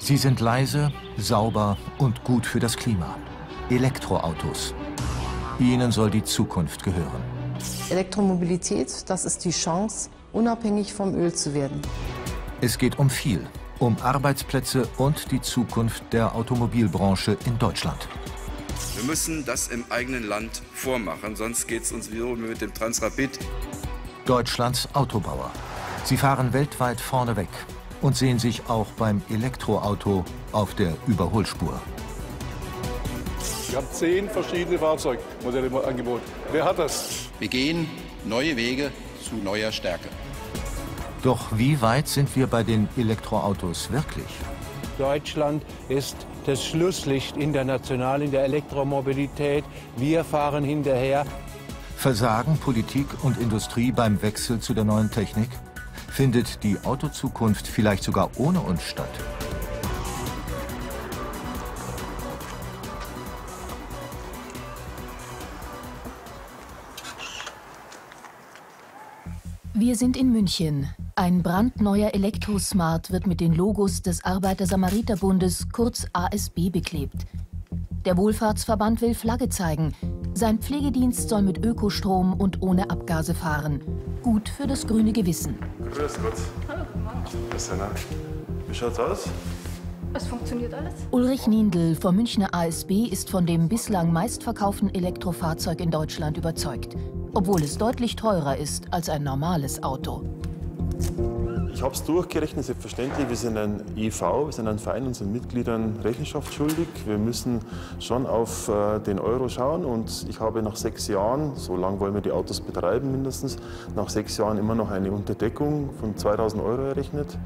Sie sind leise, sauber und gut für das Klima. Elektroautos. Ihnen soll die Zukunft gehören. Elektromobilität, das ist die Chance, unabhängig vom Öl zu werden. Es geht um viel, um Arbeitsplätze und die Zukunft der Automobilbranche in Deutschland. Wir müssen das im eigenen Land vormachen, sonst geht es uns wieder mit dem Transrapid. Deutschlands Autobauer. Sie fahren weltweit vorneweg und sehen sich auch beim Elektroauto auf der Überholspur. Wir haben zehn verschiedene Fahrzeugmodelle im Angebot. Wer hat das? Wir gehen neue Wege zu neuer Stärke. Doch wie weit sind wir bei den Elektroautos wirklich? Deutschland ist das Schlusslicht international in der Elektromobilität. Wir fahren hinterher. Versagen Politik und Industrie beim Wechsel zu der neuen Technik? Findet die Autozukunft vielleicht sogar ohne uns statt? Wir sind in München. Ein brandneuer Elektrosmart wird mit den Logos des Arbeiter-Samariter-Bundes, kurz ASB, beklebt. Der Wohlfahrtsverband will Flagge zeigen. Sein Pflegedienst soll mit Ökostrom und ohne Abgase fahren. Gut für das grüne Gewissen. Grüß Gott. Hallo, Was Wie schaut's aus? Es funktioniert alles. Ulrich Niendl vom Münchner ASB ist von dem bislang meistverkauften Elektrofahrzeug in Deutschland überzeugt obwohl es deutlich teurer ist als ein normales Auto. Ich habe es durchgerechnet, selbstverständlich. Wir sind ein EV, wir sind ein Verein unseren Mitgliedern Rechenschaft schuldig. Wir müssen schon auf äh, den Euro schauen. Und ich habe nach sechs Jahren, so lange wollen wir die Autos betreiben mindestens, nach sechs Jahren immer noch eine Unterdeckung von 2000 Euro errechnet.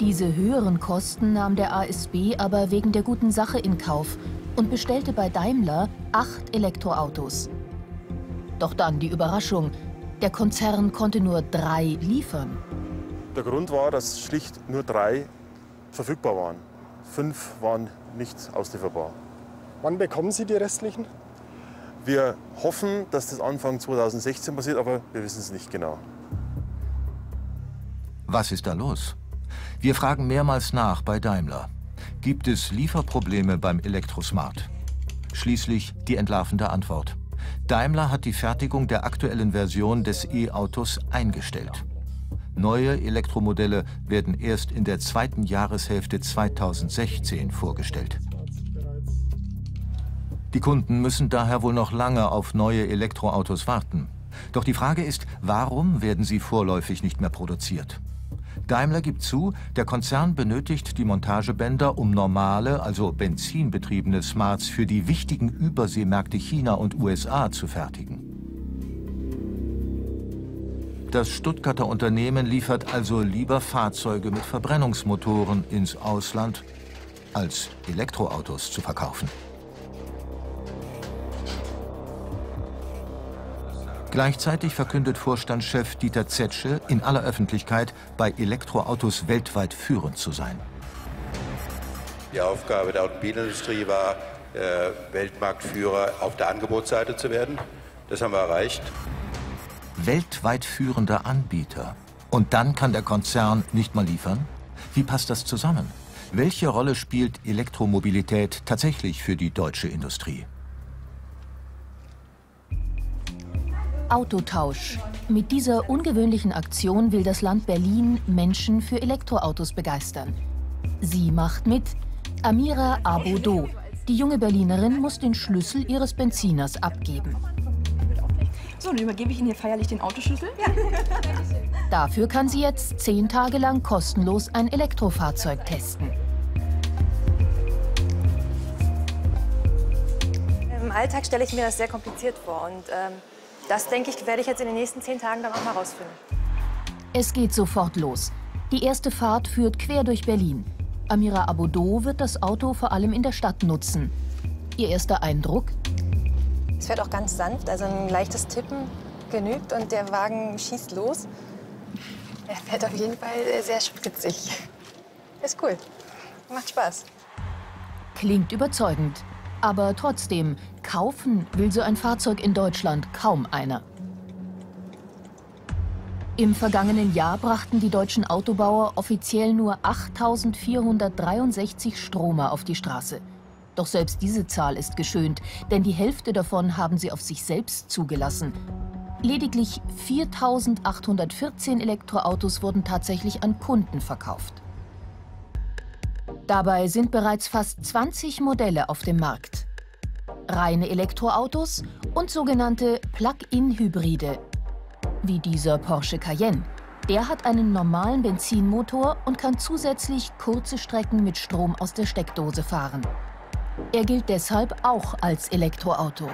Diese höheren Kosten nahm der ASB aber wegen der guten Sache in Kauf und bestellte bei Daimler acht Elektroautos. Doch dann die Überraschung. Der Konzern konnte nur drei liefern. Der Grund war, dass schlicht nur drei verfügbar waren. Fünf waren nicht auslieferbar. Wann bekommen Sie die restlichen? Wir hoffen, dass das Anfang 2016 passiert, aber wir wissen es nicht genau. Was ist da los? Wir fragen mehrmals nach bei Daimler. Gibt es Lieferprobleme beim Elektrosmart? Schließlich die entlarvende Antwort. Daimler hat die Fertigung der aktuellen Version des E-Autos eingestellt. Neue Elektromodelle werden erst in der zweiten Jahreshälfte 2016 vorgestellt. Die Kunden müssen daher wohl noch lange auf neue Elektroautos warten. Doch die Frage ist, warum werden sie vorläufig nicht mehr produziert? Daimler gibt zu, der Konzern benötigt die Montagebänder, um normale, also benzinbetriebene Smarts für die wichtigen Überseemärkte China und USA zu fertigen. Das Stuttgarter Unternehmen liefert also lieber Fahrzeuge mit Verbrennungsmotoren ins Ausland, als Elektroautos zu verkaufen. Gleichzeitig verkündet Vorstandschef Dieter Zetsche in aller Öffentlichkeit, bei Elektroautos weltweit führend zu sein. Die Aufgabe der Automobilindustrie war, äh, Weltmarktführer auf der Angebotsseite zu werden. Das haben wir erreicht. Weltweit führender Anbieter. Und dann kann der Konzern nicht mal liefern? Wie passt das zusammen? Welche Rolle spielt Elektromobilität tatsächlich für die deutsche Industrie? Autotausch. Mit dieser ungewöhnlichen Aktion will das Land Berlin Menschen für Elektroautos begeistern. Sie macht mit Amira Abodo. Die junge Berlinerin muss den Schlüssel ihres Benziners abgeben. So, dann übergebe ich Ihnen hier feierlich den Autoschlüssel. Ja. Dafür kann sie jetzt zehn Tage lang kostenlos ein Elektrofahrzeug testen. Im Alltag stelle ich mir das sehr kompliziert vor und ähm das, denke ich, werde ich jetzt in den nächsten zehn Tagen dann auch mal rausfinden. Es geht sofort los. Die erste Fahrt führt quer durch Berlin. Amira Abodo wird das Auto vor allem in der Stadt nutzen. Ihr erster Eindruck? Es fährt auch ganz sanft, also ein leichtes Tippen genügt und der Wagen schießt los. Er fährt auf jeden Fall sehr spritzig. Ist cool. Macht Spaß. Klingt überzeugend. Aber trotzdem, kaufen will so ein Fahrzeug in Deutschland kaum einer. Im vergangenen Jahr brachten die deutschen Autobauer offiziell nur 8.463 Stromer auf die Straße. Doch selbst diese Zahl ist geschönt, denn die Hälfte davon haben sie auf sich selbst zugelassen. Lediglich 4.814 Elektroautos wurden tatsächlich an Kunden verkauft. Dabei sind bereits fast 20 Modelle auf dem Markt. Reine Elektroautos und sogenannte Plug-in-Hybride, wie dieser Porsche Cayenne. Der hat einen normalen Benzinmotor und kann zusätzlich kurze Strecken mit Strom aus der Steckdose fahren. Er gilt deshalb auch als Elektroauto.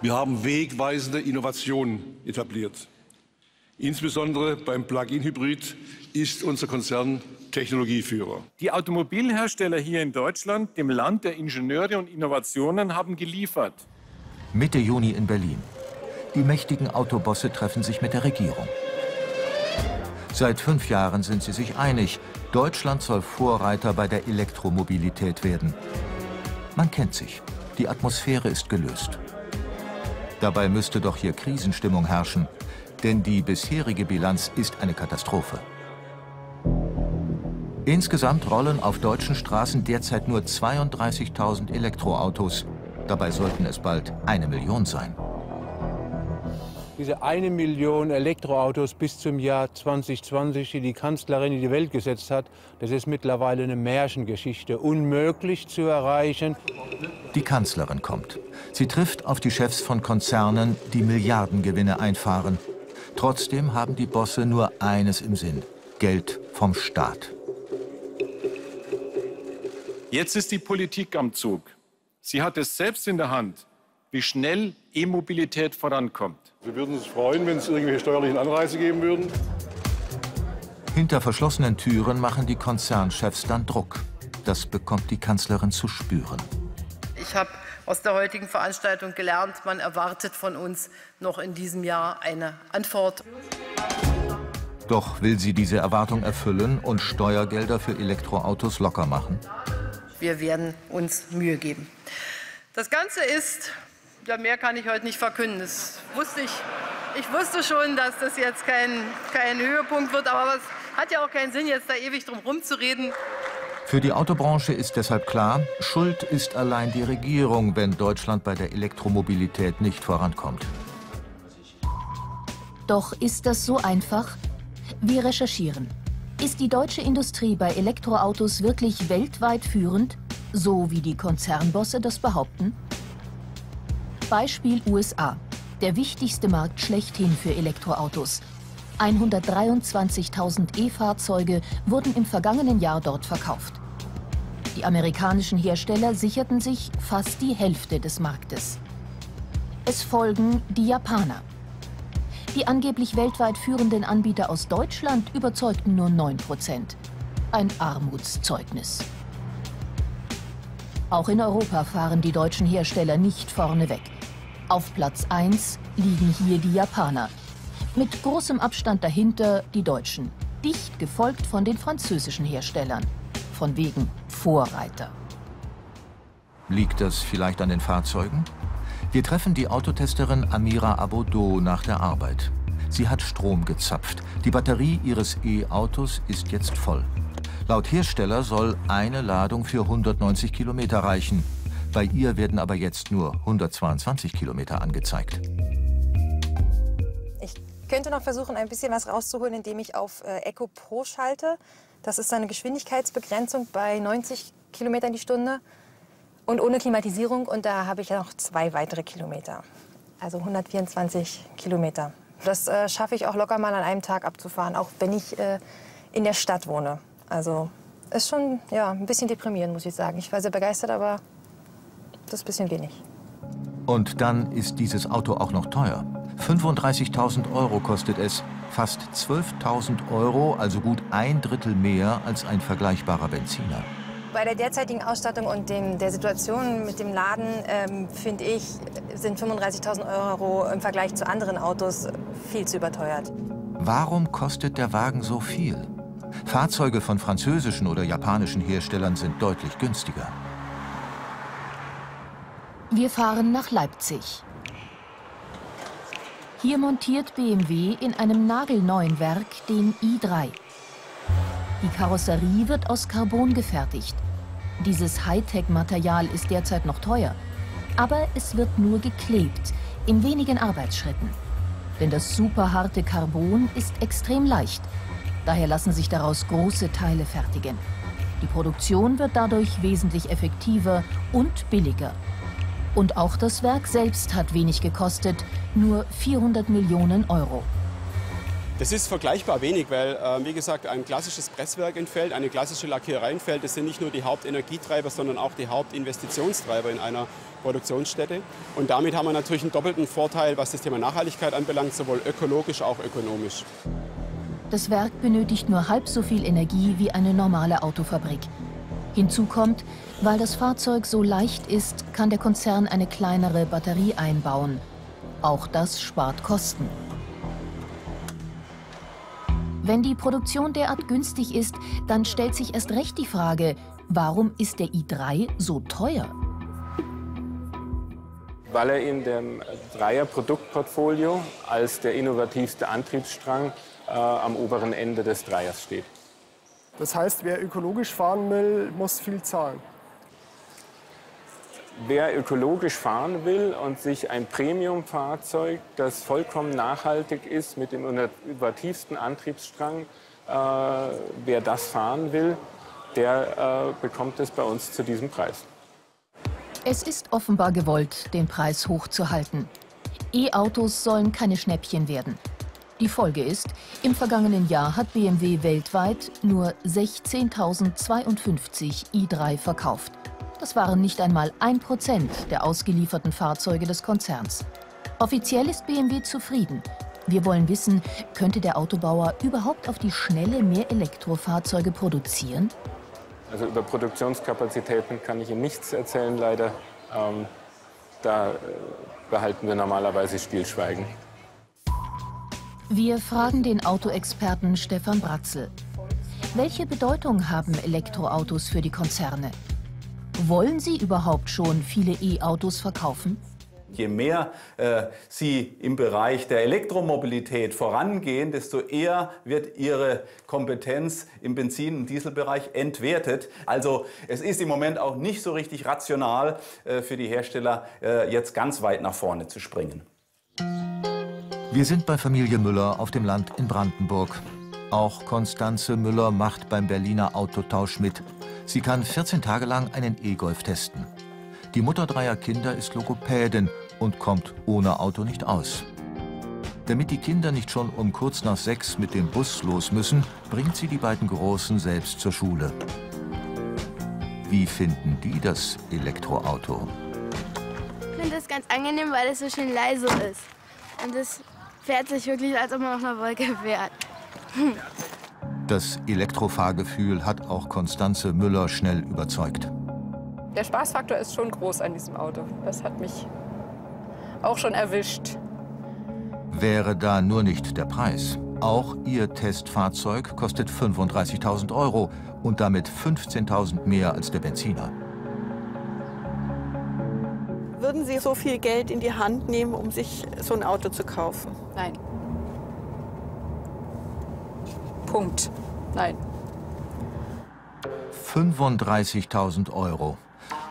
Wir haben wegweisende Innovationen etabliert. Insbesondere beim Plug-in-Hybrid ist unser Konzern Technologieführer. Die Automobilhersteller hier in Deutschland, dem Land der Ingenieure und Innovationen, haben geliefert. Mitte Juni in Berlin. Die mächtigen Autobosse treffen sich mit der Regierung. Seit fünf Jahren sind sie sich einig, Deutschland soll Vorreiter bei der Elektromobilität werden. Man kennt sich, die Atmosphäre ist gelöst. Dabei müsste doch hier Krisenstimmung herrschen, denn die bisherige Bilanz ist eine Katastrophe. Insgesamt rollen auf deutschen Straßen derzeit nur 32.000 Elektroautos. Dabei sollten es bald eine Million sein. Diese eine Million Elektroautos bis zum Jahr 2020, die die Kanzlerin in die Welt gesetzt hat, das ist mittlerweile eine Märchengeschichte, unmöglich zu erreichen. Die Kanzlerin kommt. Sie trifft auf die Chefs von Konzernen, die Milliardengewinne einfahren. Trotzdem haben die Bosse nur eines im Sinn, Geld vom Staat. Jetzt ist die Politik am Zug. Sie hat es selbst in der Hand, wie schnell E-Mobilität vorankommt. Wir würden uns freuen, wenn es irgendwelche steuerlichen Anreize geben würden. Hinter verschlossenen Türen machen die Konzernchefs dann Druck. Das bekommt die Kanzlerin zu spüren. Ich habe aus der heutigen Veranstaltung gelernt, man erwartet von uns noch in diesem Jahr eine Antwort. Doch will sie diese Erwartung erfüllen und Steuergelder für Elektroautos locker machen? Wir werden uns Mühe geben. Das Ganze ist ja, mehr kann ich heute nicht verkünden. Das wusste ich. Ich wusste schon, dass das jetzt kein, kein Höhepunkt wird, aber es hat ja auch keinen Sinn, jetzt da ewig drum rumzureden. Für die Autobranche ist deshalb klar, Schuld ist allein die Regierung, wenn Deutschland bei der Elektromobilität nicht vorankommt. Doch ist das so einfach? Wir recherchieren. Ist die deutsche Industrie bei Elektroautos wirklich weltweit führend, so wie die Konzernbosse das behaupten? Beispiel USA, der wichtigste Markt schlechthin für Elektroautos. 123.000 E-Fahrzeuge wurden im vergangenen Jahr dort verkauft. Die amerikanischen Hersteller sicherten sich fast die Hälfte des Marktes. Es folgen die Japaner. Die angeblich weltweit führenden Anbieter aus Deutschland überzeugten nur 9% Ein Armutszeugnis. Auch in Europa fahren die deutschen Hersteller nicht vorneweg. Auf Platz 1 liegen hier die Japaner. Mit großem Abstand dahinter die Deutschen. Dicht gefolgt von den französischen Herstellern. Von wegen Vorreiter. Liegt das vielleicht an den Fahrzeugen? Wir treffen die Autotesterin Amira Abodo nach der Arbeit. Sie hat Strom gezapft. Die Batterie ihres E-Autos ist jetzt voll. Laut Hersteller soll eine Ladung für 190 Kilometer reichen. Bei ihr werden aber jetzt nur 122 Kilometer angezeigt. Ich könnte noch versuchen, ein bisschen was rauszuholen, indem ich auf äh, Eco Pro schalte. Das ist eine Geschwindigkeitsbegrenzung bei 90 Kilometern die Stunde und ohne Klimatisierung. Und da habe ich noch zwei weitere Kilometer. Also 124 Kilometer. Das äh, schaffe ich auch locker mal an einem Tag abzufahren, auch wenn ich äh, in der Stadt wohne. Also ist schon ja, ein bisschen deprimierend, muss ich sagen. Ich war sehr begeistert, aber das ist ein bisschen wenig. Und dann ist dieses Auto auch noch teuer. 35.000 Euro kostet es. Fast 12.000 Euro, also gut ein Drittel mehr als ein vergleichbarer Benziner. Bei der derzeitigen Ausstattung und dem, der Situation mit dem Laden, ähm, finde ich, sind 35.000 Euro im Vergleich zu anderen Autos viel zu überteuert. Warum kostet der Wagen so viel? Fahrzeuge von französischen oder japanischen Herstellern sind deutlich günstiger. Wir fahren nach Leipzig. Hier montiert BMW in einem nagelneuen Werk den i3. Die Karosserie wird aus Carbon gefertigt. Dieses Hightech-Material ist derzeit noch teuer. Aber es wird nur geklebt, in wenigen Arbeitsschritten. Denn das superharte Carbon ist extrem leicht. Daher lassen sich daraus große Teile fertigen. Die Produktion wird dadurch wesentlich effektiver und billiger. Und auch das Werk selbst hat wenig gekostet, nur 400 Millionen Euro. Das ist vergleichbar wenig, weil, äh, wie gesagt, ein klassisches Presswerk entfällt, eine klassische Lackierei entfällt. Das sind nicht nur die Hauptenergietreiber, sondern auch die Hauptinvestitionstreiber in einer Produktionsstätte. Und damit haben wir natürlich einen doppelten Vorteil, was das Thema Nachhaltigkeit anbelangt, sowohl ökologisch als auch ökonomisch. Das Werk benötigt nur halb so viel Energie wie eine normale Autofabrik. Hinzu kommt, weil das Fahrzeug so leicht ist, kann der Konzern eine kleinere Batterie einbauen. Auch das spart Kosten. Wenn die Produktion derart günstig ist, dann stellt sich erst recht die Frage, warum ist der i3 so teuer? Weil er in dem Dreier-Produktportfolio als der innovativste Antriebsstrang äh, am oberen Ende des Dreiers steht. Das heißt, wer ökologisch fahren will, muss viel zahlen. Wer ökologisch fahren will und sich ein Premium-Fahrzeug, das vollkommen nachhaltig ist, mit dem innovativsten Antriebsstrang, äh, wer das fahren will, der äh, bekommt es bei uns zu diesem Preis. Es ist offenbar gewollt, den Preis hochzuhalten. E-Autos sollen keine Schnäppchen werden. Die Folge ist, im vergangenen Jahr hat BMW weltweit nur 16.052 i3 verkauft. Das waren nicht einmal ein Prozent der ausgelieferten Fahrzeuge des Konzerns. Offiziell ist BMW zufrieden. Wir wollen wissen, könnte der Autobauer überhaupt auf die Schnelle mehr Elektrofahrzeuge produzieren? Also über Produktionskapazitäten kann ich Ihnen nichts erzählen, leider. Ähm, da äh, behalten wir normalerweise Stillschweigen. Wir fragen den Autoexperten Stefan Bratzel. Welche Bedeutung haben Elektroautos für die Konzerne? Wollen Sie überhaupt schon viele E-Autos verkaufen? Je mehr äh, Sie im Bereich der Elektromobilität vorangehen, desto eher wird Ihre Kompetenz im Benzin- und Dieselbereich entwertet. Also es ist im Moment auch nicht so richtig rational äh, für die Hersteller, äh, jetzt ganz weit nach vorne zu springen. Wir sind bei Familie Müller auf dem Land in Brandenburg. Auch Konstanze Müller macht beim Berliner Autotausch mit. Sie kann 14 Tage lang einen E-Golf testen. Die Mutter dreier Kinder ist Logopädin und kommt ohne Auto nicht aus. Damit die Kinder nicht schon um kurz nach sechs mit dem Bus los müssen, bringt sie die beiden Großen selbst zur Schule. Wie finden die das Elektroauto? Ich finde es ganz angenehm, weil es so schön leise ist. Und es fährt sich wirklich, als ob man auf einer Wolke fährt. Das Elektrofahrgefühl hat auch Konstanze Müller schnell überzeugt. Der Spaßfaktor ist schon groß an diesem Auto. Das hat mich auch schon erwischt. Wäre da nur nicht der Preis. Auch ihr Testfahrzeug kostet 35.000 Euro und damit 15.000 mehr als der Benziner. Würden Sie so viel Geld in die Hand nehmen, um sich so ein Auto zu kaufen? Nein. Punkt. Nein. 35.000 Euro.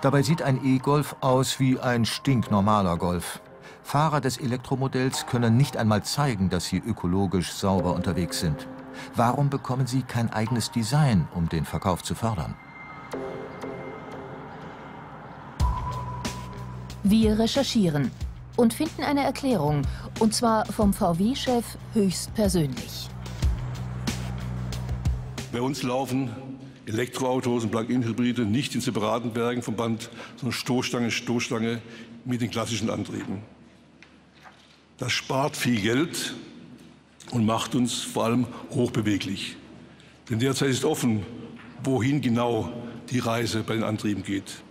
Dabei sieht ein E-Golf aus wie ein stinknormaler Golf. Fahrer des Elektromodells können nicht einmal zeigen, dass sie ökologisch sauber unterwegs sind. Warum bekommen sie kein eigenes Design, um den Verkauf zu fördern? Wir recherchieren und finden eine Erklärung, und zwar vom VW-Chef höchstpersönlich. Bei uns laufen Elektroautos und Plug-in-Hybride nicht in separaten Werken vom Band, sondern Stoßstange, Stoßstange mit den klassischen Antrieben. Das spart viel Geld und macht uns vor allem hochbeweglich. Denn derzeit ist offen, wohin genau die Reise bei den Antrieben geht.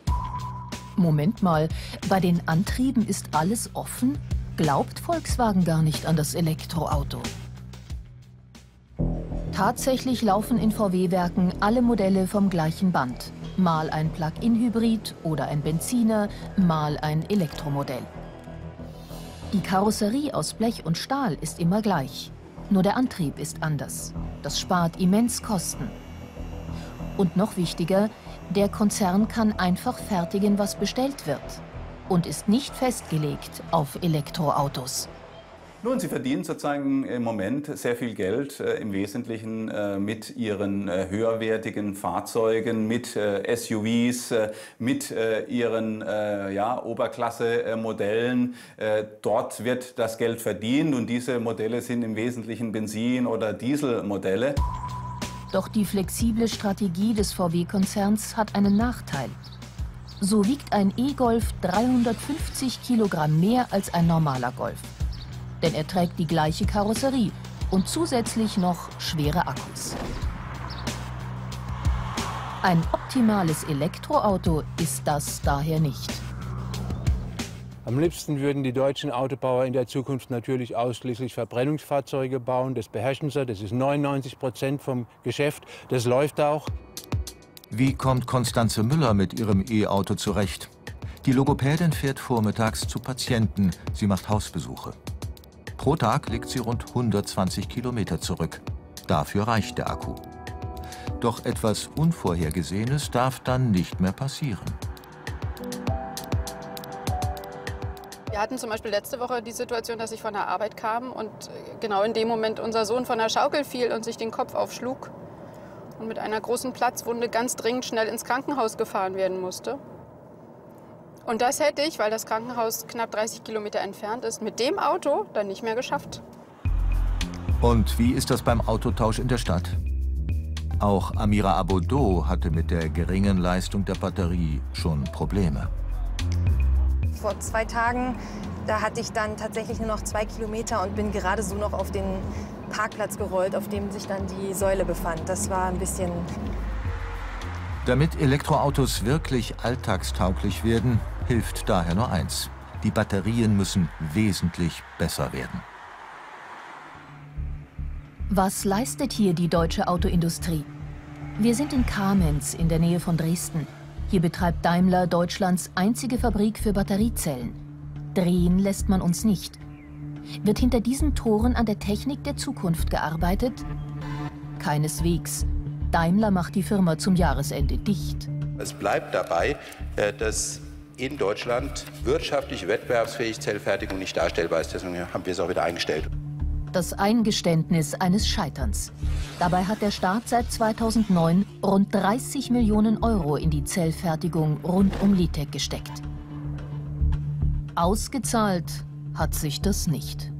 Moment mal, bei den Antrieben ist alles offen? Glaubt Volkswagen gar nicht an das Elektroauto? Tatsächlich laufen in VW-Werken alle Modelle vom gleichen Band. Mal ein Plug-in-Hybrid oder ein Benziner, mal ein Elektromodell. Die Karosserie aus Blech und Stahl ist immer gleich. Nur der Antrieb ist anders. Das spart immens Kosten. Und noch wichtiger, der Konzern kann einfach fertigen, was bestellt wird. Und ist nicht festgelegt auf Elektroautos. Nun, Sie verdienen sozusagen im Moment sehr viel Geld, äh, im Wesentlichen äh, mit Ihren äh, höherwertigen Fahrzeugen, mit äh, SUVs, äh, mit äh, Ihren ja, Oberklasse-Modellen. dort wird das Geld verdient und diese Modelle sind im Wesentlichen Benzin- oder Dieselmodelle. Doch die flexible Strategie des VW-Konzerns hat einen Nachteil. So wiegt ein E-Golf 350 Kilogramm mehr als ein normaler Golf denn er trägt die gleiche Karosserie und zusätzlich noch schwere Akkus. Ein optimales Elektroauto ist das daher nicht. Am liebsten würden die deutschen Autobauer in der Zukunft natürlich ausschließlich Verbrennungsfahrzeuge bauen. Das beherrschen sie, das ist 99 Prozent vom Geschäft, das läuft auch. Wie kommt Konstanze Müller mit ihrem E-Auto zurecht? Die Logopädin fährt vormittags zu Patienten, sie macht Hausbesuche. Pro Tag legt sie rund 120 Kilometer zurück. Dafür reicht der Akku. Doch etwas Unvorhergesehenes darf dann nicht mehr passieren. Wir hatten zum Beispiel letzte Woche die Situation, dass ich von der Arbeit kam und genau in dem Moment unser Sohn von der Schaukel fiel und sich den Kopf aufschlug und mit einer großen Platzwunde ganz dringend schnell ins Krankenhaus gefahren werden musste. Und das hätte ich, weil das Krankenhaus knapp 30 Kilometer entfernt ist, mit dem Auto dann nicht mehr geschafft. Und wie ist das beim Autotausch in der Stadt? Auch Amira Abodo hatte mit der geringen Leistung der Batterie schon Probleme. Vor zwei Tagen, da hatte ich dann tatsächlich nur noch zwei Kilometer und bin gerade so noch auf den Parkplatz gerollt, auf dem sich dann die Säule befand. Das war ein bisschen damit Elektroautos wirklich alltagstauglich werden, hilft daher nur eins. Die Batterien müssen wesentlich besser werden. Was leistet hier die deutsche Autoindustrie? Wir sind in Kamenz in der Nähe von Dresden. Hier betreibt Daimler Deutschlands einzige Fabrik für Batteriezellen. Drehen lässt man uns nicht. Wird hinter diesen Toren an der Technik der Zukunft gearbeitet? Keineswegs. Daimler macht die Firma zum Jahresende dicht. Es bleibt dabei, äh, dass in Deutschland wirtschaftlich wettbewerbsfähig Zellfertigung nicht darstellbar ist. Deswegen haben wir es auch wieder eingestellt. Das Eingeständnis eines Scheiterns. Dabei hat der Staat seit 2009 rund 30 Millionen Euro in die Zellfertigung rund um Litec gesteckt. Ausgezahlt hat sich das nicht.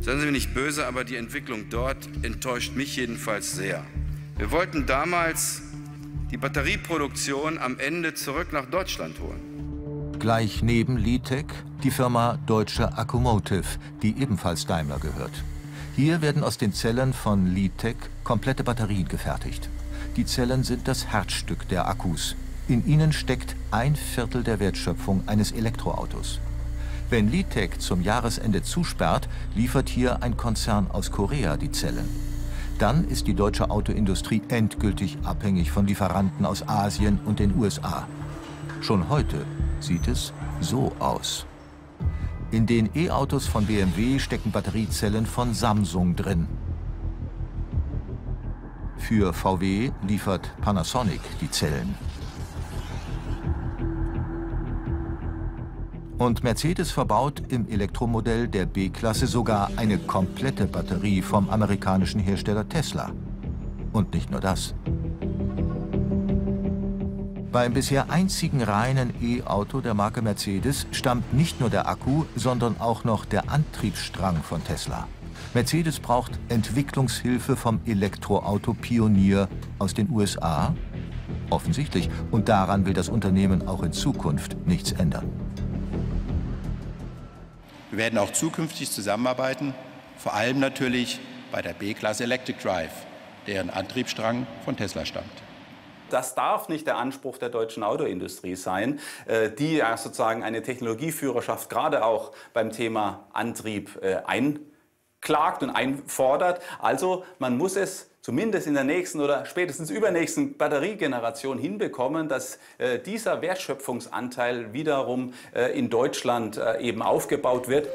Seien Sie mir nicht böse, aber die Entwicklung dort enttäuscht mich jedenfalls sehr. Wir wollten damals die Batterieproduktion am Ende zurück nach Deutschland holen. Gleich neben Litec die Firma Deutsche Accumotive, die ebenfalls Daimler gehört. Hier werden aus den Zellen von Litec komplette Batterien gefertigt. Die Zellen sind das Herzstück der Akkus. In ihnen steckt ein Viertel der Wertschöpfung eines Elektroautos. Wenn Litec zum Jahresende zusperrt, liefert hier ein Konzern aus Korea die Zellen. Dann ist die deutsche Autoindustrie endgültig abhängig von Lieferanten aus Asien und den USA. Schon heute sieht es so aus. In den E-Autos von BMW stecken Batteriezellen von Samsung drin. Für VW liefert Panasonic die Zellen. Und Mercedes verbaut im Elektromodell der B-Klasse sogar eine komplette Batterie vom amerikanischen Hersteller Tesla. Und nicht nur das. Beim bisher einzigen reinen E-Auto der Marke Mercedes stammt nicht nur der Akku, sondern auch noch der Antriebsstrang von Tesla. Mercedes braucht Entwicklungshilfe vom Elektroauto-Pionier aus den USA? Offensichtlich. Und daran will das Unternehmen auch in Zukunft nichts ändern. Wir werden auch zukünftig zusammenarbeiten, vor allem natürlich bei der B-Klasse Electric Drive, deren Antriebsstrang von Tesla stammt. Das darf nicht der Anspruch der deutschen Autoindustrie sein, äh, die ja sozusagen eine Technologieführerschaft gerade auch beim Thema Antrieb äh, einklagt und einfordert. Also man muss es zumindest in der nächsten oder spätestens übernächsten Batteriegeneration hinbekommen, dass äh, dieser Wertschöpfungsanteil wiederum äh, in Deutschland äh, eben aufgebaut wird.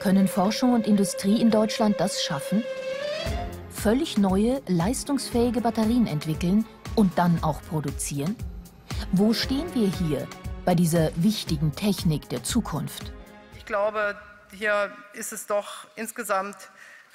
Können Forschung und Industrie in Deutschland das schaffen? Völlig neue, leistungsfähige Batterien entwickeln und dann auch produzieren? Wo stehen wir hier bei dieser wichtigen Technik der Zukunft? Ich glaube, hier ist es doch insgesamt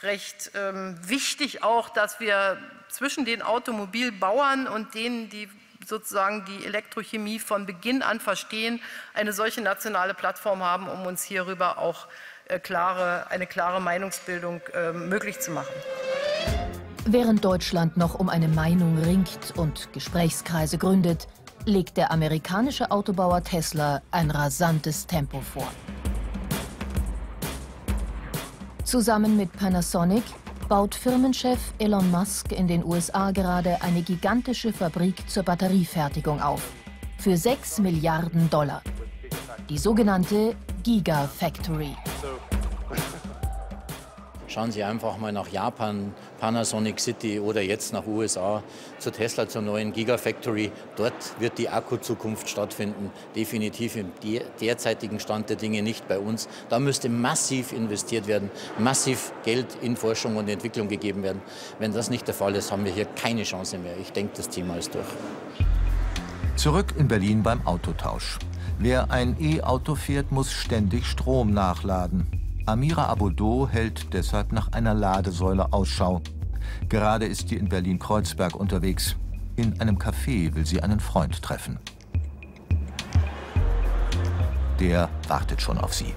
recht ähm, wichtig auch, dass wir zwischen den Automobilbauern und denen, die sozusagen die Elektrochemie von Beginn an verstehen, eine solche nationale Plattform haben, um uns hierüber auch äh, klare, eine klare Meinungsbildung äh, möglich zu machen. Während Deutschland noch um eine Meinung ringt und Gesprächskreise gründet, legt der amerikanische Autobauer Tesla ein rasantes Tempo vor. Zusammen mit Panasonic baut Firmenchef Elon Musk in den USA gerade eine gigantische Fabrik zur Batteriefertigung auf. Für 6 Milliarden Dollar. Die sogenannte Gigafactory. Schauen Sie einfach mal nach Japan, Panasonic City oder jetzt nach USA zu Tesla zur neuen Gigafactory. Dort wird die Akkuzukunft stattfinden. Definitiv im derzeitigen Stand der Dinge nicht bei uns. Da müsste massiv investiert werden, massiv Geld in Forschung und Entwicklung gegeben werden. Wenn das nicht der Fall ist, haben wir hier keine Chance mehr. Ich denke, das Thema ist durch. Zurück in Berlin beim Autotausch. Wer ein E-Auto fährt, muss ständig Strom nachladen. Amira Abodo hält deshalb nach einer Ladesäule Ausschau. Gerade ist sie in Berlin-Kreuzberg unterwegs. In einem Café will sie einen Freund treffen. Der wartet schon auf sie.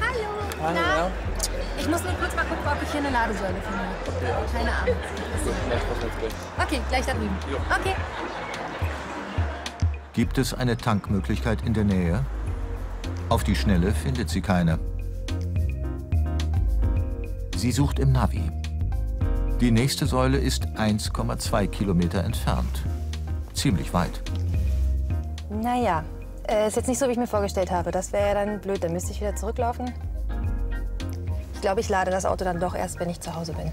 Hallo. Na? Ich muss nur kurz mal gucken, ob ich hier eine Ladesäule finde. Keine Ahnung. Okay, gleich da drüben. Okay. Gibt es eine Tankmöglichkeit in der Nähe? Auf die Schnelle findet sie keine. Sie sucht im Navi. Die nächste Säule ist 1,2 Kilometer entfernt. Ziemlich weit. Naja, äh, ist jetzt nicht so, wie ich mir vorgestellt habe. Das wäre ja dann blöd, dann müsste ich wieder zurücklaufen. Ich glaube, ich lade das Auto dann doch erst, wenn ich zu Hause bin.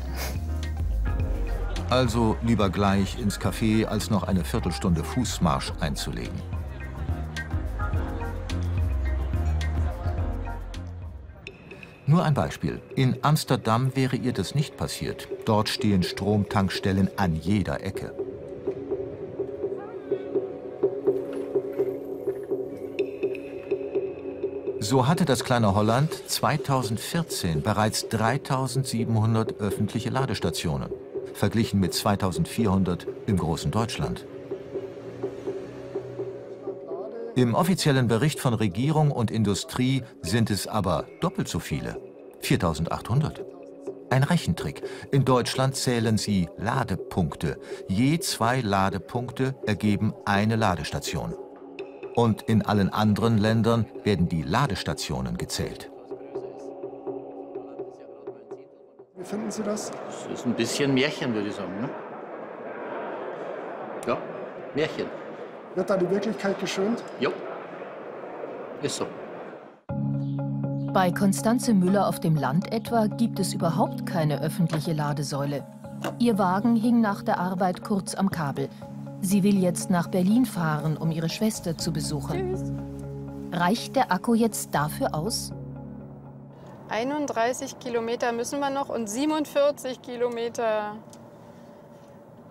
Also lieber gleich ins Café, als noch eine Viertelstunde Fußmarsch einzulegen. Nur ein Beispiel. In Amsterdam wäre ihr das nicht passiert. Dort stehen Stromtankstellen an jeder Ecke. So hatte das kleine Holland 2014 bereits 3700 öffentliche Ladestationen verglichen mit 2400 im großen Deutschland. Im offiziellen Bericht von Regierung und Industrie sind es aber doppelt so viele, 4800. Ein Rechentrick. In Deutschland zählen sie Ladepunkte. Je zwei Ladepunkte ergeben eine Ladestation. Und in allen anderen Ländern werden die Ladestationen gezählt. Finden Sie das? Das ist ein bisschen Märchen, würde ich sagen. Ne? Ja, Märchen. Wird da die Wirklichkeit geschönt? Jo, ist so. Bei Konstanze Müller auf dem Land etwa gibt es überhaupt keine öffentliche Ladesäule. Ihr Wagen hing nach der Arbeit kurz am Kabel. Sie will jetzt nach Berlin fahren, um ihre Schwester zu besuchen. Tschüss. Reicht der Akku jetzt dafür aus? 31 Kilometer müssen wir noch und 47 Kilometer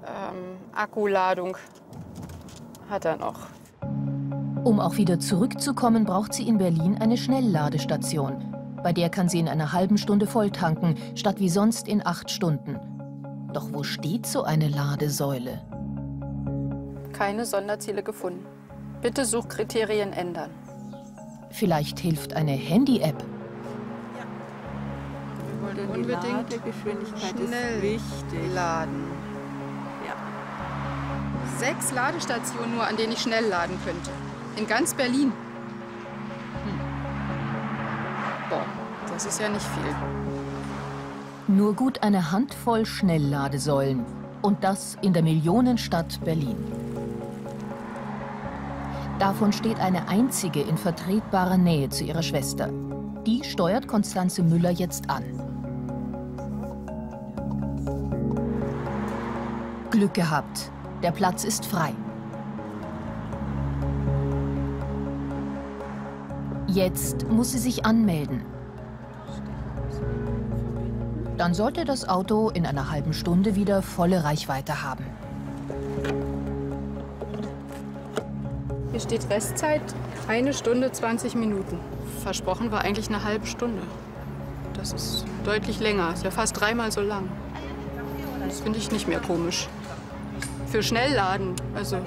ähm, Akkuladung hat er noch. Um auch wieder zurückzukommen, braucht sie in Berlin eine Schnellladestation. Bei der kann sie in einer halben Stunde volltanken, statt wie sonst in acht Stunden. Doch wo steht so eine Ladesäule? Keine Sonderziele gefunden. Bitte Suchkriterien ändern. Vielleicht hilft eine Handy-App. Unbedingt schnell wichtig. laden. Ja. Sechs Ladestationen nur, an denen ich schnell laden könnte. In ganz Berlin. Hm. Boah, das ist ja nicht viel. Nur gut eine Handvoll Schnellladesäulen. Und das in der Millionenstadt Berlin. Davon steht eine einzige in vertretbarer Nähe zu ihrer Schwester. Die steuert Konstanze Müller jetzt an. Glück gehabt. Der Platz ist frei. Jetzt muss sie sich anmelden. Dann sollte das Auto in einer halben Stunde wieder volle Reichweite haben. Hier steht Restzeit eine Stunde 20 Minuten. Versprochen war eigentlich eine halbe Stunde. Das ist deutlich länger, ist ja fast dreimal so lang. Das finde ich nicht mehr komisch. Für Schnellladen, also.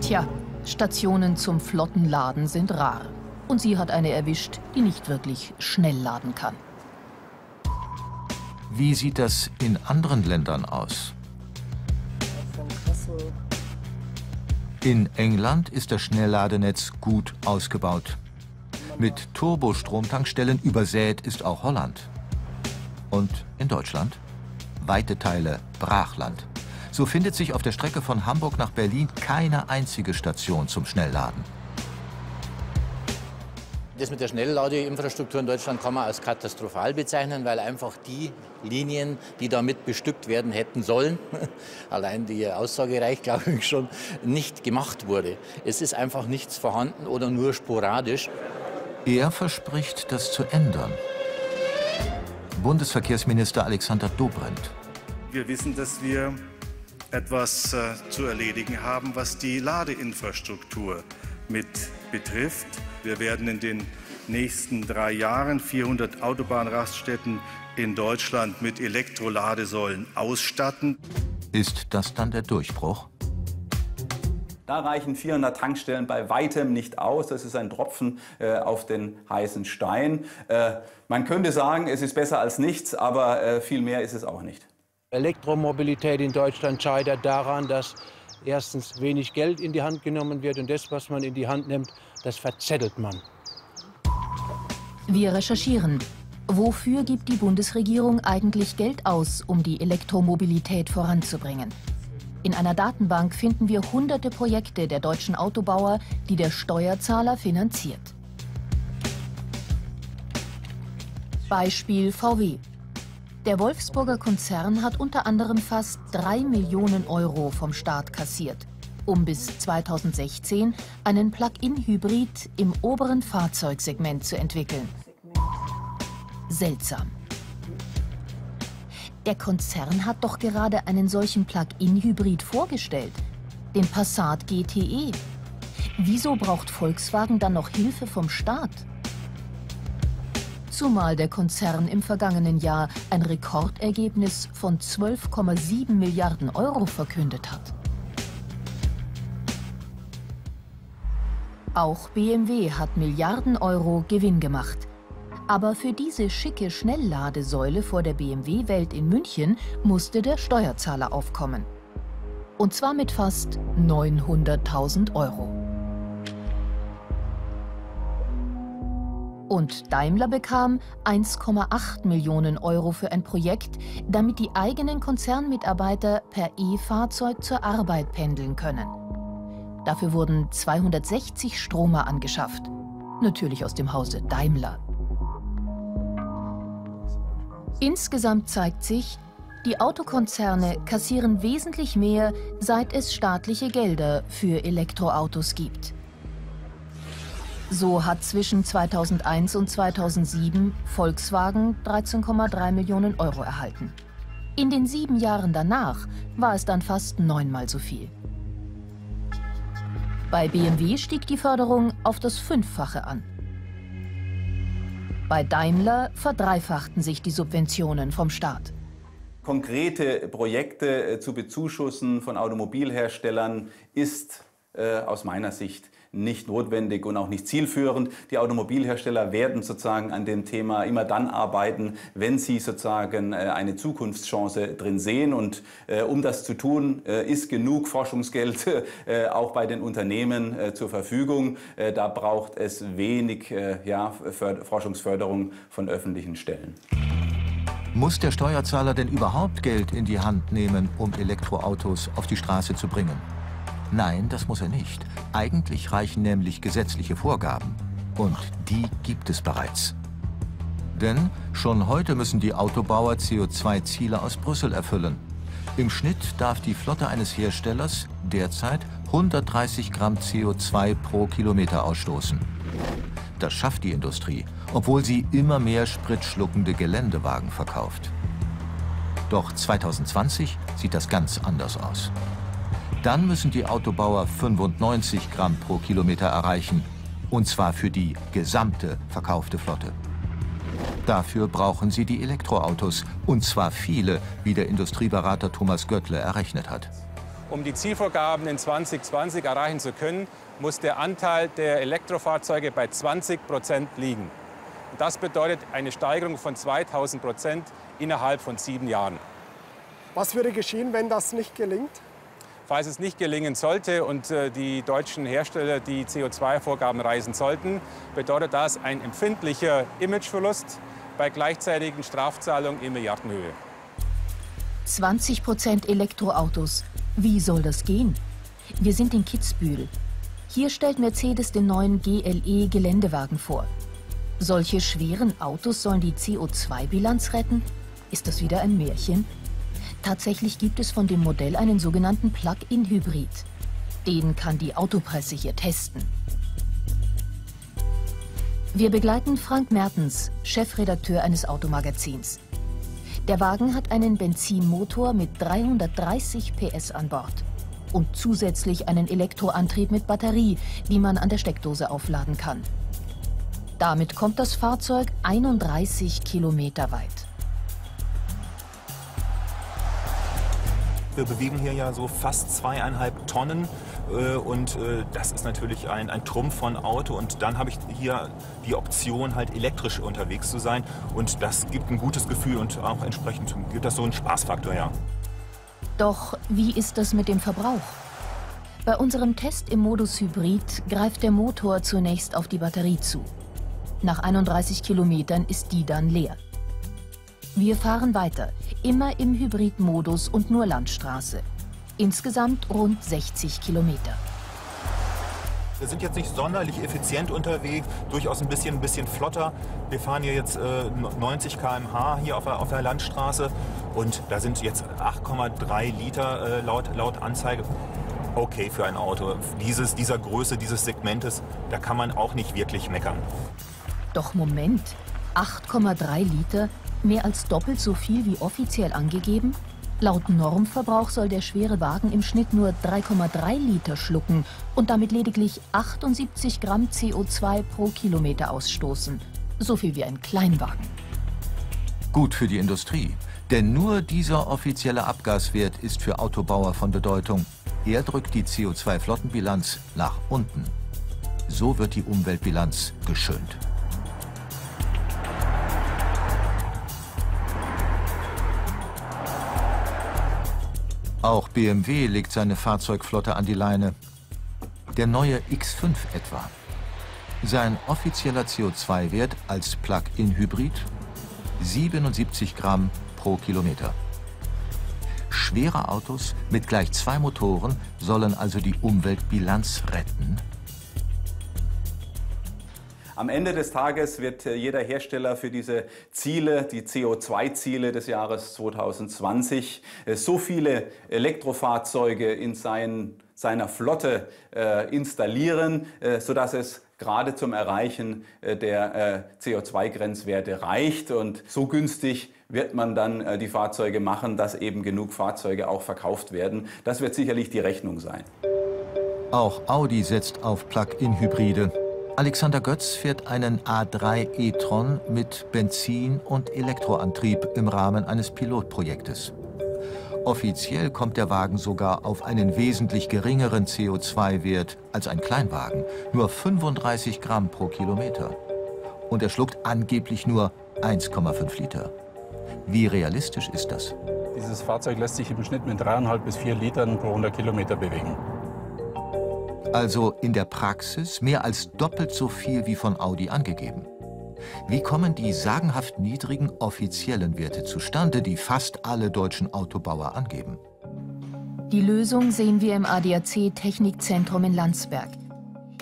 Tja, Stationen zum Flottenladen sind rar. Und sie hat eine erwischt, die nicht wirklich schnell laden kann. Wie sieht das in anderen Ländern aus? In England ist das Schnellladenetz gut ausgebaut. Mit Turbostromtankstellen übersät ist auch Holland. Und in Deutschland? Weite Teile Brachland. So findet sich auf der Strecke von Hamburg nach Berlin keine einzige Station zum Schnellladen. Das mit der Schnellladeinfrastruktur in Deutschland kann man als katastrophal bezeichnen, weil einfach die Linien, die damit bestückt werden hätten sollen, allein die Aussage reicht, glaube ich, schon, nicht gemacht wurde. Es ist einfach nichts vorhanden oder nur sporadisch. Er verspricht, das zu ändern. Bundesverkehrsminister Alexander Dobrindt. Wir wissen, dass wir etwas äh, zu erledigen haben, was die Ladeinfrastruktur mit betrifft. Wir werden in den nächsten drei Jahren 400 Autobahnraststätten in Deutschland mit Elektroladesäulen ausstatten. Ist das dann der Durchbruch? Da reichen 400 Tankstellen bei weitem nicht aus. Das ist ein Tropfen äh, auf den heißen Stein. Äh, man könnte sagen, es ist besser als nichts, aber äh, viel mehr ist es auch nicht. Elektromobilität in Deutschland scheitert daran, dass erstens wenig Geld in die Hand genommen wird und das, was man in die Hand nimmt, das verzettelt man. Wir recherchieren. Wofür gibt die Bundesregierung eigentlich Geld aus, um die Elektromobilität voranzubringen? In einer Datenbank finden wir hunderte Projekte der deutschen Autobauer, die der Steuerzahler finanziert. Beispiel VW. Der Wolfsburger Konzern hat unter anderem fast 3 Millionen Euro vom Staat kassiert, um bis 2016 einen Plug-in-Hybrid im oberen Fahrzeugsegment zu entwickeln. Seltsam. Der Konzern hat doch gerade einen solchen Plug-in-Hybrid vorgestellt, den Passat GTE. Wieso braucht Volkswagen dann noch Hilfe vom Staat? Zumal der Konzern im vergangenen Jahr ein Rekordergebnis von 12,7 Milliarden Euro verkündet hat. Auch BMW hat Milliarden Euro Gewinn gemacht. Aber für diese schicke Schnellladesäule vor der BMW-Welt in München musste der Steuerzahler aufkommen. Und zwar mit fast 900.000 Euro. Und Daimler bekam 1,8 Millionen Euro für ein Projekt, damit die eigenen Konzernmitarbeiter per E-Fahrzeug zur Arbeit pendeln können. Dafür wurden 260 Stromer angeschafft. Natürlich aus dem Hause Daimler. Insgesamt zeigt sich, die Autokonzerne kassieren wesentlich mehr, seit es staatliche Gelder für Elektroautos gibt. So hat zwischen 2001 und 2007 Volkswagen 13,3 Millionen Euro erhalten. In den sieben Jahren danach war es dann fast neunmal so viel. Bei BMW stieg die Förderung auf das Fünffache an. Bei Daimler verdreifachten sich die Subventionen vom Staat. Konkrete Projekte äh, zu bezuschussen von Automobilherstellern ist äh, aus meiner Sicht nicht notwendig und auch nicht zielführend. Die Automobilhersteller werden sozusagen an dem Thema immer dann arbeiten, wenn sie sozusagen äh, eine Zukunftschance drin sehen. Und äh, um das zu tun, äh, ist genug Forschungsgeld auch bei den Unternehmen zur Verfügung. Da braucht es wenig ja, Forschungsförderung von öffentlichen Stellen. Muss der Steuerzahler denn überhaupt Geld in die Hand nehmen, um Elektroautos auf die Straße zu bringen? Nein, das muss er nicht. Eigentlich reichen nämlich gesetzliche Vorgaben. Und die gibt es bereits. Denn schon heute müssen die Autobauer CO2-Ziele aus Brüssel erfüllen. Im Schnitt darf die Flotte eines Herstellers derzeit 130 Gramm CO2 pro Kilometer ausstoßen. Das schafft die Industrie, obwohl sie immer mehr spritschluckende Geländewagen verkauft. Doch 2020 sieht das ganz anders aus. Dann müssen die Autobauer 95 Gramm pro Kilometer erreichen, und zwar für die gesamte verkaufte Flotte. Dafür brauchen sie die Elektroautos, und zwar viele, wie der Industrieberater Thomas Göttle errechnet hat. Um die Zielvorgaben in 2020 erreichen zu können, muss der Anteil der Elektrofahrzeuge bei 20 Prozent liegen. Das bedeutet eine Steigerung von 2000 Prozent innerhalb von sieben Jahren. Was würde geschehen, wenn das nicht gelingt? Falls es nicht gelingen sollte und äh, die deutschen Hersteller die CO2-Vorgaben reisen sollten, bedeutet das ein empfindlicher Imageverlust bei gleichzeitigen Strafzahlungen in Milliardenhöhe. 20 Prozent Elektroautos. Wie soll das gehen? Wir sind in Kitzbühel. Hier stellt Mercedes den neuen GLE Geländewagen vor. Solche schweren Autos sollen die CO2-Bilanz retten? Ist das wieder ein Märchen? Tatsächlich gibt es von dem Modell einen sogenannten Plug-in-Hybrid. Den kann die Autopresse hier testen. Wir begleiten Frank Mertens, Chefredakteur eines Automagazins. Der Wagen hat einen Benzinmotor mit 330 PS an Bord und zusätzlich einen Elektroantrieb mit Batterie, die man an der Steckdose aufladen kann. Damit kommt das Fahrzeug 31 Kilometer weit. Wir bewegen hier ja so fast zweieinhalb Tonnen äh, und äh, das ist natürlich ein, ein Trumpf von Auto und dann habe ich hier die Option halt elektrisch unterwegs zu sein und das gibt ein gutes Gefühl und auch entsprechend gibt das so einen Spaßfaktor, ja. Doch wie ist das mit dem Verbrauch? Bei unserem Test im Modus Hybrid greift der Motor zunächst auf die Batterie zu. Nach 31 Kilometern ist die dann leer. Wir fahren weiter, immer im Hybridmodus und nur Landstraße. Insgesamt rund 60 Kilometer. Wir sind jetzt nicht sonderlich effizient unterwegs, durchaus ein bisschen, ein bisschen flotter. Wir fahren hier jetzt äh, 90 km/h hier auf der, auf der Landstraße und da sind jetzt 8,3 Liter äh, laut, laut Anzeige. Okay für ein Auto. Dieses, dieser Größe, dieses Segmentes, da kann man auch nicht wirklich meckern. Doch Moment, 8,3 Liter Mehr als doppelt so viel wie offiziell angegeben? Laut Normverbrauch soll der schwere Wagen im Schnitt nur 3,3 Liter schlucken und damit lediglich 78 Gramm CO2 pro Kilometer ausstoßen. So viel wie ein Kleinwagen. Gut für die Industrie. Denn nur dieser offizielle Abgaswert ist für Autobauer von Bedeutung. Er drückt die CO2-Flottenbilanz nach unten. So wird die Umweltbilanz geschönt. Auch BMW legt seine Fahrzeugflotte an die Leine. Der neue X5 etwa. Sein offizieller CO2-Wert als Plug-in-Hybrid 77 Gramm pro Kilometer. Schwere Autos mit gleich zwei Motoren sollen also die Umweltbilanz retten am Ende des Tages wird äh, jeder Hersteller für diese Ziele, die CO2-Ziele des Jahres 2020, äh, so viele Elektrofahrzeuge in sein, seiner Flotte äh, installieren, sodass es gerade zum Erreichen der äh, CO2-Grenzwerte reicht. Und so günstig wird man dann die Fahrzeuge machen, dass eben genug Fahrzeuge auch verkauft werden. Das wird sicherlich die Rechnung sein. Auch Audi setzt auf Plug-in-Hybride. Alexander Götz fährt einen A3 e-tron mit Benzin- und Elektroantrieb im Rahmen eines Pilotprojektes. Offiziell kommt der Wagen sogar auf einen wesentlich geringeren CO2-Wert als ein Kleinwagen, nur 35 Gramm pro Kilometer. Und er schluckt angeblich nur 1,5 Liter. Wie realistisch ist das? Dieses Fahrzeug lässt sich im Schnitt mit 3,5 bis 4 Litern pro 100 Kilometer bewegen. Also in der Praxis mehr als doppelt so viel wie von Audi angegeben. Wie kommen die sagenhaft niedrigen offiziellen Werte zustande, die fast alle deutschen Autobauer angeben? Die Lösung sehen wir im ADAC Technikzentrum in Landsberg.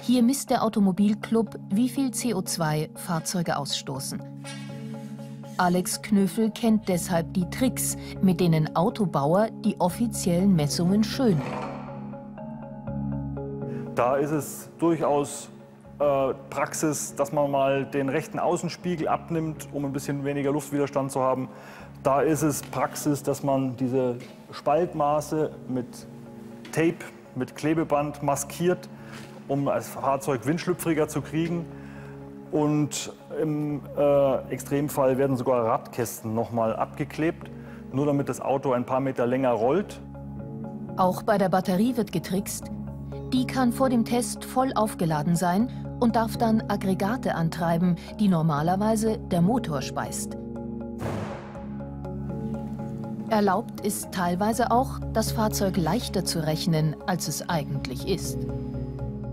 Hier misst der Automobilclub, wie viel CO2 Fahrzeuge ausstoßen. Alex Knöfel kennt deshalb die Tricks, mit denen Autobauer die offiziellen Messungen schönen. Da ist es durchaus äh, Praxis, dass man mal den rechten Außenspiegel abnimmt, um ein bisschen weniger Luftwiderstand zu haben. Da ist es Praxis, dass man diese Spaltmaße mit Tape, mit Klebeband maskiert, um das Fahrzeug windschlüpfriger zu kriegen. Und im äh, Extremfall werden sogar Radkästen nochmal abgeklebt, nur damit das Auto ein paar Meter länger rollt. Auch bei der Batterie wird getrickst. Die kann vor dem Test voll aufgeladen sein und darf dann Aggregate antreiben, die normalerweise der Motor speist. Erlaubt ist teilweise auch, das Fahrzeug leichter zu rechnen, als es eigentlich ist.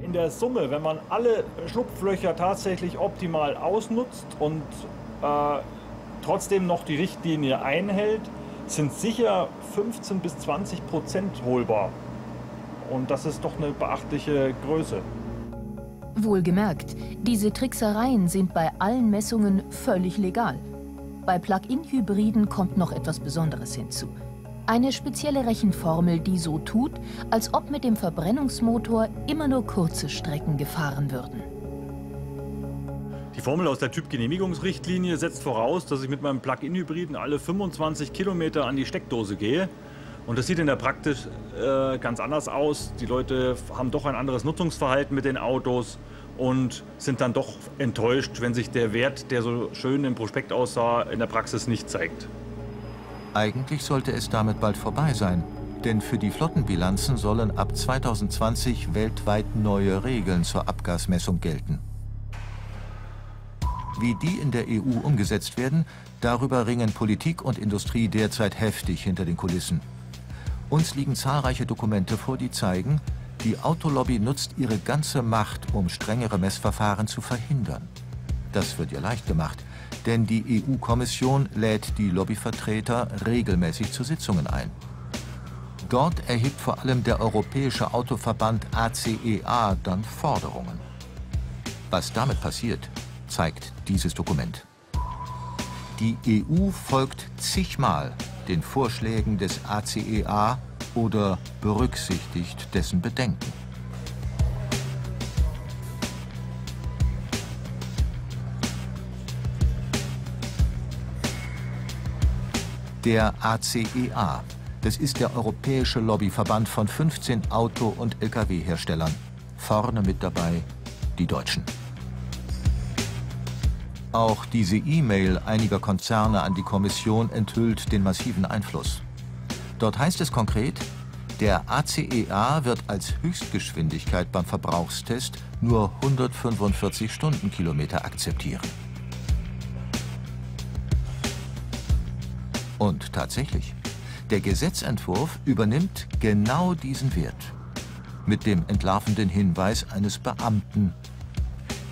In der Summe, wenn man alle Schlupflöcher tatsächlich optimal ausnutzt und äh, trotzdem noch die Richtlinie einhält, sind sicher 15 bis 20 Prozent holbar. Und das ist doch eine beachtliche Größe. Wohlgemerkt, diese Tricksereien sind bei allen Messungen völlig legal. Bei Plug-in-Hybriden kommt noch etwas Besonderes hinzu. Eine spezielle Rechenformel, die so tut, als ob mit dem Verbrennungsmotor immer nur kurze Strecken gefahren würden. Die Formel aus der Typgenehmigungsrichtlinie setzt voraus, dass ich mit meinem Plug-in-Hybriden alle 25 Kilometer an die Steckdose gehe. Und das sieht in der Praxis äh, ganz anders aus. Die Leute haben doch ein anderes Nutzungsverhalten mit den Autos und sind dann doch enttäuscht, wenn sich der Wert, der so schön im Prospekt aussah, in der Praxis nicht zeigt. Eigentlich sollte es damit bald vorbei sein. Denn für die Flottenbilanzen sollen ab 2020 weltweit neue Regeln zur Abgasmessung gelten. Wie die in der EU umgesetzt werden, darüber ringen Politik und Industrie derzeit heftig hinter den Kulissen. Uns liegen zahlreiche Dokumente vor, die zeigen, die Autolobby nutzt ihre ganze Macht, um strengere Messverfahren zu verhindern. Das wird ihr leicht gemacht, denn die EU-Kommission lädt die Lobbyvertreter regelmäßig zu Sitzungen ein. Dort erhebt vor allem der Europäische Autoverband ACEA e dann Forderungen. Was damit passiert, zeigt dieses Dokument. Die EU folgt zigmal den Vorschlägen des ACEA e oder berücksichtigt dessen Bedenken. Der ACEA, e das ist der Europäische Lobbyverband von 15 Auto- und Lkw-Herstellern. Vorne mit dabei die Deutschen. Auch diese E-Mail einiger Konzerne an die Kommission enthüllt den massiven Einfluss. Dort heißt es konkret, der ACEA e wird als Höchstgeschwindigkeit beim Verbrauchstest nur 145 Stundenkilometer akzeptieren. Und tatsächlich, der Gesetzentwurf übernimmt genau diesen Wert mit dem entlarvenden Hinweis eines Beamten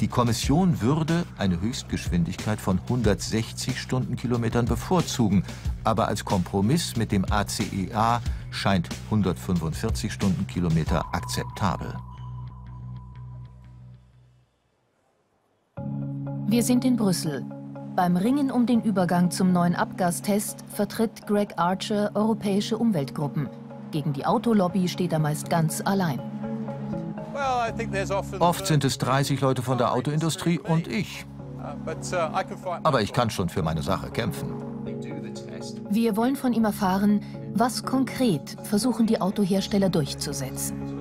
die Kommission würde eine Höchstgeschwindigkeit von 160 Stundenkilometern bevorzugen, aber als Kompromiss mit dem ACEA e scheint 145 Stundenkilometer akzeptabel. Wir sind in Brüssel. Beim Ringen um den Übergang zum neuen Abgastest vertritt Greg Archer europäische Umweltgruppen. Gegen die Autolobby steht er meist ganz allein. Oft sind es 30 Leute von der Autoindustrie und ich. Aber ich kann schon für meine Sache kämpfen. Wir wollen von ihm erfahren, was konkret versuchen die Autohersteller durchzusetzen.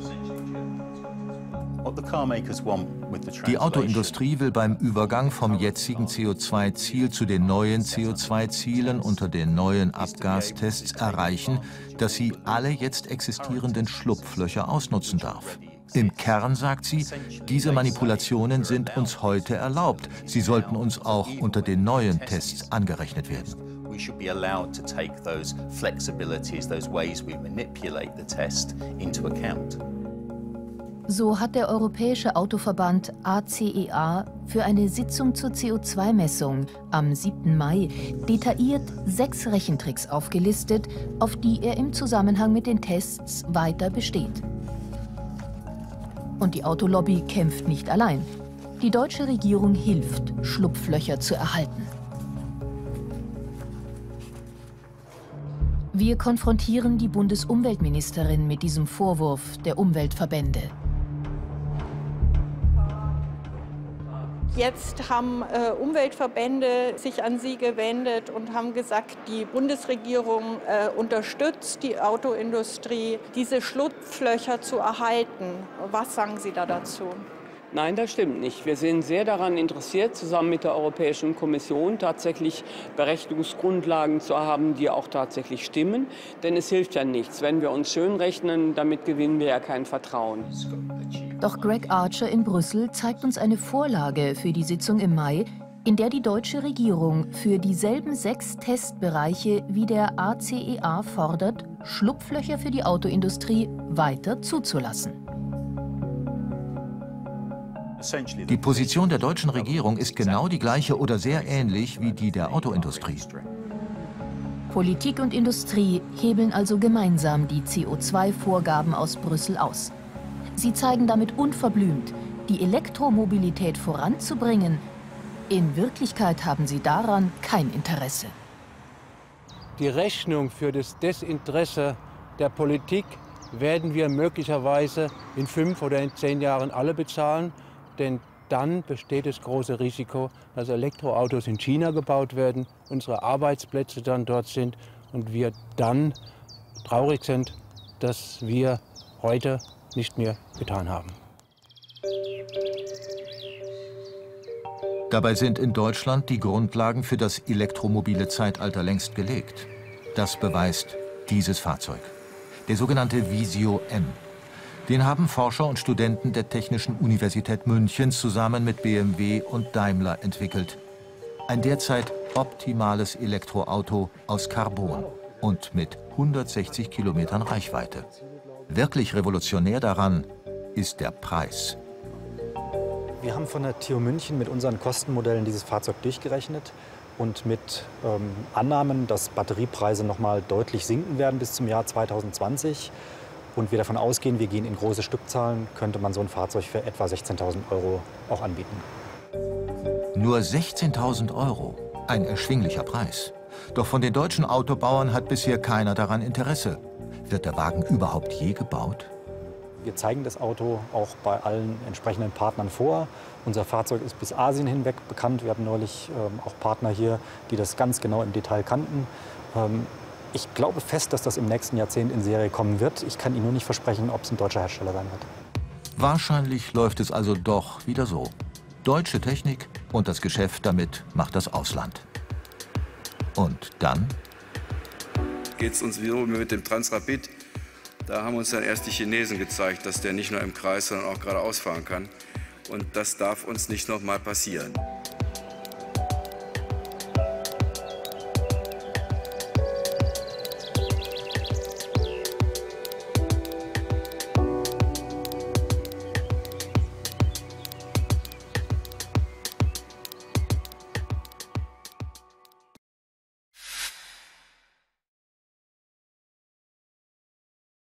Die Autoindustrie will beim Übergang vom jetzigen CO2-Ziel zu den neuen CO2-Zielen unter den neuen Abgastests erreichen, dass sie alle jetzt existierenden Schlupflöcher ausnutzen darf. Im Kern sagt sie, diese Manipulationen sind uns heute erlaubt. Sie sollten uns auch unter den neuen Tests angerechnet werden. We should be allowed to take those flexibilities, those ways we manipulate the test into account. So hat der Europäische Autoverband ACEA e für eine Sitzung zur CO2-Messung am 7. Mai detailliert sechs Rechentricks aufgelistet, auf die er im Zusammenhang mit den Tests weiter besteht. Und die Autolobby kämpft nicht allein. Die deutsche Regierung hilft, Schlupflöcher zu erhalten. Wir konfrontieren die Bundesumweltministerin mit diesem Vorwurf der Umweltverbände. Jetzt haben äh, Umweltverbände sich an Sie gewendet und haben gesagt, die Bundesregierung äh, unterstützt die Autoindustrie, diese Schlupflöcher zu erhalten. Was sagen Sie da dazu? Nein, das stimmt nicht. Wir sind sehr daran interessiert, zusammen mit der Europäischen Kommission tatsächlich Berechnungsgrundlagen zu haben, die auch tatsächlich stimmen. Denn es hilft ja nichts. Wenn wir uns schön rechnen, damit gewinnen wir ja kein Vertrauen. Doch Greg Archer in Brüssel zeigt uns eine Vorlage für die Sitzung im Mai, in der die deutsche Regierung für dieselben sechs Testbereiche wie der ACEA e fordert, Schlupflöcher für die Autoindustrie weiter zuzulassen. Die Position der deutschen Regierung ist genau die gleiche oder sehr ähnlich wie die der Autoindustrie. Politik und Industrie hebeln also gemeinsam die CO2-Vorgaben aus Brüssel aus. Sie zeigen damit unverblümt, die Elektromobilität voranzubringen. In Wirklichkeit haben sie daran kein Interesse. Die Rechnung für das Desinteresse der Politik werden wir möglicherweise in fünf oder in zehn Jahren alle bezahlen denn dann besteht das große Risiko, dass Elektroautos in China gebaut werden, unsere Arbeitsplätze dann dort sind und wir dann traurig sind, dass wir heute nicht mehr getan haben. Dabei sind in Deutschland die Grundlagen für das elektromobile Zeitalter längst gelegt. Das beweist dieses Fahrzeug, der sogenannte Visio M. Den haben Forscher und Studenten der Technischen Universität München zusammen mit BMW und Daimler entwickelt. Ein derzeit optimales Elektroauto aus Carbon und mit 160 Kilometern Reichweite. Wirklich revolutionär daran ist der Preis. Wir haben von der TU München mit unseren Kostenmodellen dieses Fahrzeug durchgerechnet und mit ähm, Annahmen, dass Batteriepreise noch mal deutlich sinken werden bis zum Jahr 2020 und wir davon ausgehen, wir gehen in große Stückzahlen, könnte man so ein Fahrzeug für etwa 16.000 Euro auch anbieten. Nur 16.000 Euro, ein erschwinglicher Preis. Doch von den deutschen Autobauern hat bisher keiner daran Interesse. Wird der Wagen überhaupt je gebaut? Wir zeigen das Auto auch bei allen entsprechenden Partnern vor. Unser Fahrzeug ist bis Asien hinweg bekannt. Wir hatten neulich ähm, auch Partner hier, die das ganz genau im Detail kannten. Ähm, ich glaube fest, dass das im nächsten Jahrzehnt in Serie kommen wird. Ich kann Ihnen nur nicht versprechen, ob es ein deutscher Hersteller sein wird. Wahrscheinlich läuft es also doch wieder so. Deutsche Technik und das Geschäft damit macht das Ausland. Und dann? Geht es uns wieder mit dem Transrapid. Da haben uns dann erst die Chinesen gezeigt, dass der nicht nur im Kreis, sondern auch geradeaus fahren kann. Und das darf uns nicht noch mal passieren.